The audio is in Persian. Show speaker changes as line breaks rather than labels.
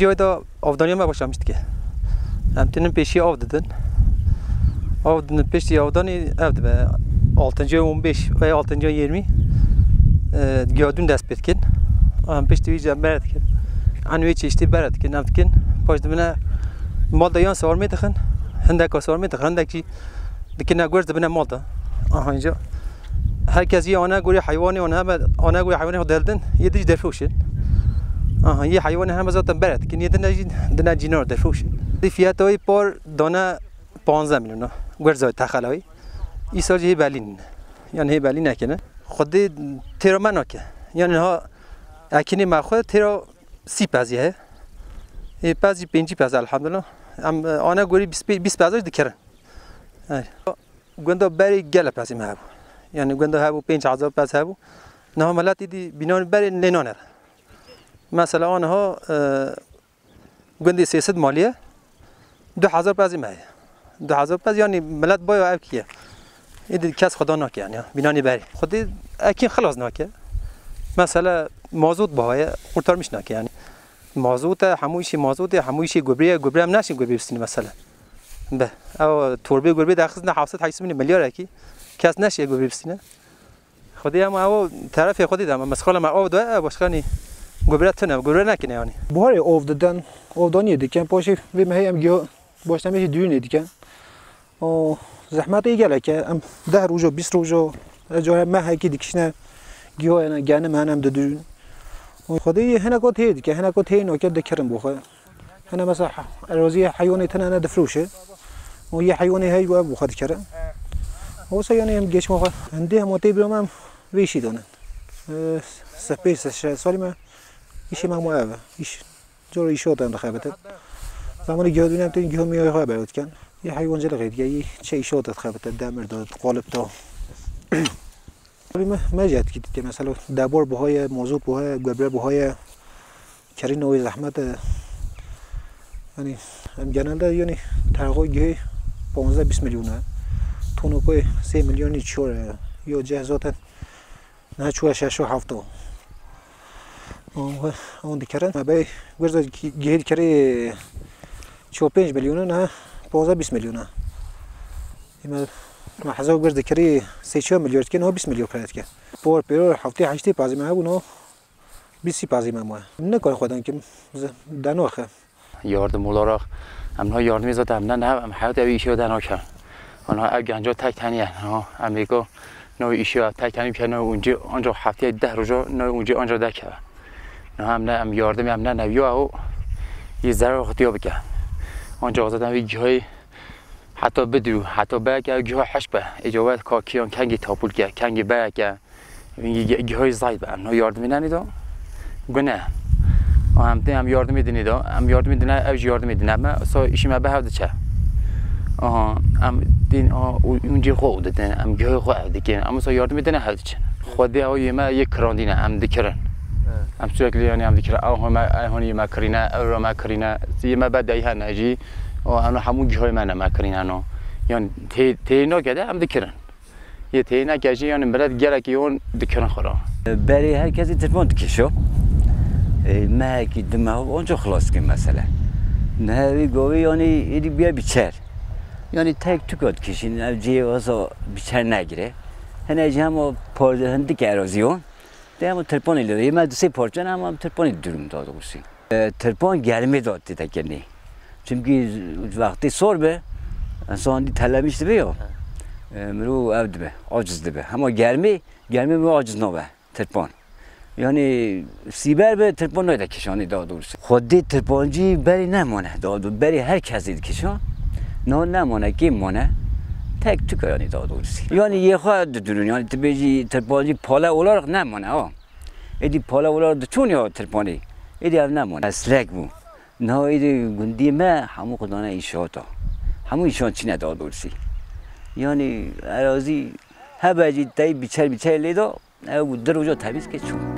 های دا آفدانی ما باشم که ام تنم پیشی آف دادن آف دادن پیشی آفدانی اف به altıncı 15 ve altıncı 20 gördüm dest bitkin. Am peşti vice beretkin. An ve çeşitli beretkin amtkin. Poştu bana mal da yan sor mi tıkın. Hendek o sor mi tıkın. Hendek ki dikine görz bana mal da. Aha ince. Herkes iyi ana göre hayvanı ona ana göre hayvanı deldin. Yedici defuşun. Aha iyi hayvanı hem zaten beretkin. Yedine dine cinar defuşun. Fiyatı oy por dona 15 milyon. Görz تخلایی ای سال هی بلین یعنی هی بلین نکنه. خودی تیرا من یعنی ها اکنی ما خود تیرا سی پزی هه. ای پزی پنجی پز الحمدلله. ام آنها گوری بیس پزاش دکرن گنده بری گل پزی ما هبو. یعنی هبو پنج هزار پز هبو. نه ملتی دی بینان بری لینانه. مثلا آنها گنده سیاست مالیه. دو هزار پزی ما دو هزار پز یعنی ملت باید او کیه این کس خدا نکه یعنی بینانی بری خودی اکی خلاص نکه مثلا مازوت باهای خورتار میش نکه یعنی. مازوت همویشی مازوت همویشی گبری گبری هم نشین گبری بستنی مثلا. به. او توربه گبری داخل نه 700 800 میلیارد اکی. کس نشه گبری بستنه خودی هم او طرف خودی دم. مسخال ما او دو باشخانی گبری تنه گبری نکنه یعنی
بهار آف دادن آفدانی دیگه پاشی وی مهم گیو باشتم یه دونه دیگه او زحمت ایگله که ام ده روز و 20 روز و جای ما هکی دیکشنه گیاه انا گانه من هم دادون خدای هنا قد هید که هنا قد هی نوکر دکرم بخواه هنا مثلا روزی حیوانی تنه انا دفروشه و یه حیوانی هی و بخواد کرد و سیانی هم گیش موقع هنده هم برام هم ویشی دونن ما ایشی ما ایشی ما مو اوه. ایش. جور ایش اوت هم دخواه بتن و دونیم تو این گیاه میای خواه بیوت کن. یه حیوان جلی غیر گیایی چه ایش اوت هم دمر داد قالب تا بایم مجید که دیدیم مثلا دبار بهای موضوع بهای گبر بهای کری نوی زحمت یعنی هم گنال در یعنی ترقای گیاه پانزه بیس ملیون هم تونوکای سی ملیونی چور یا جه نه چوه شش و هفته. onde اون bem, guarda que ele quer 5 milhões, né? 15 milhões. Mas ما حزو برد كري سيشو مليون كي نو 20 مليون كانت که. بور بيرو حفتي حشتي بازي ما ونو بیسی پازی مامو نکن خودم که دانو
آخه. یاردم مولارا امنا یاردمی زد امنا نه ام حیات اوی ایشی و دانو کم آنها او گنجا تک تنی آنها امریکا نو ایشی و تک تنی که نه اونجا آنجا هفته ده روزا نه اونجا آنجا ده نه هم نه ام یاردمی ام نه نویو او یه ذره اختیار بکرد آنجا آزادم وی گیهای حتی بدرو حتی برگ گیاه حش به اجابت کاکیان کنگی تاپول که کنگی برگ گیاه زاید به امنا یارد میدنید گنه هم تیم هم یارد میدنید هم یارد میدنه اوج یارد میدنه ما سا ایشی ما به هفته چه؟ آها ام دین اونجی خود دادن ام گیاه خود دیگه اما سا یارد میدنه هفته چه؟ خودی اوی ما یک کراندینه ام دکرن. ام sürekli yani ام دکر او هم هونی ما کرینه او را ما کرینه سی ما بعد ای هنجی و انا همون جای من ما کرینه نو یعنی تی تی کده ام دکرن یه تی کجی یعنی برات گره اون دکرن خورا
برای هر کسی تلفن کشو ما کی دمه اونجا خلاص کن مثلا نه وی گوی یعنی ایدی بیا بیچر یعنی تک تو کد کشین او جی واسه بیچر نگیره هنجی هم پارده هندی که ارازیون دیم ترپانی لو دیم سی پارچه نم هم ترپانی دورم داده بودیم ترپان گرمی داد تی تکنی چون که وقتی سر به انسان دی تلا میشته بیا مرو عود به آجز به اما گرمی گرمی مرو آجز به ترپان یعنی سیبر به ترپان نیست کشانی داد دوست خودی ترپانجی بری نمونه داد بری هر کسی دکشان نه نمونه کی مونه تک تو کیانی داد دوستی یعنی یه خود دنیا یعنی تو بیچی ترپانی پالا ولار نه من آه. ایدی پالا ولار دچونی آه ترپانی. ایدی اون نه من از لگ مو نه ایدی گندی ما همو خدانه ایشاتا همو ایشان چی نداد دوستی یعنی ارازی هر بچه تای بیشتر بیشتر لیدا. دو اوه در روزه تابیس که چون